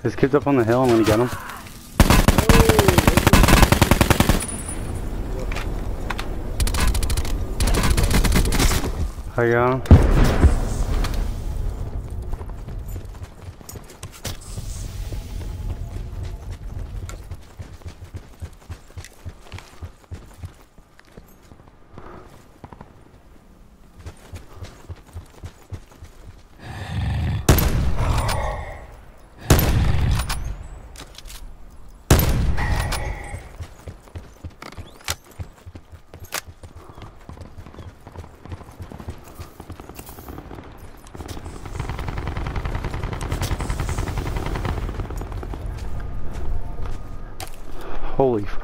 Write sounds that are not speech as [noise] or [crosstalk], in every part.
This kid's up on the hill. I'm gonna get him. I got him. Holy.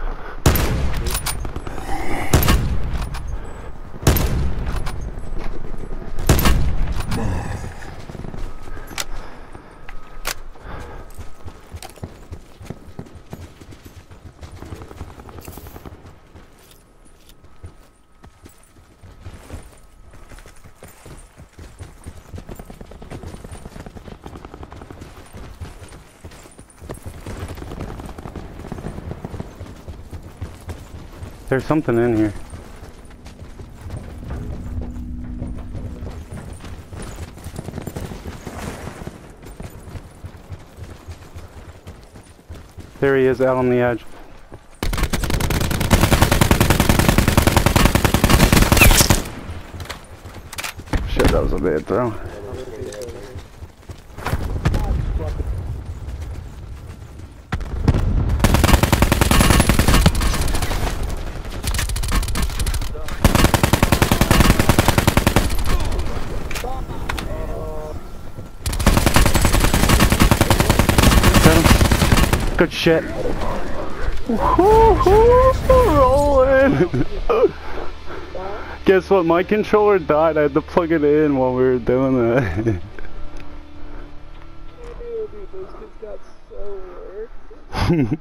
There's something in here. There he is out on the edge. Shit, that was a bad throw. Got him. Good shit. Rolling. [laughs] Guess what? My controller died. I had to plug it in while we were doing that. Dude, those kids got so worked.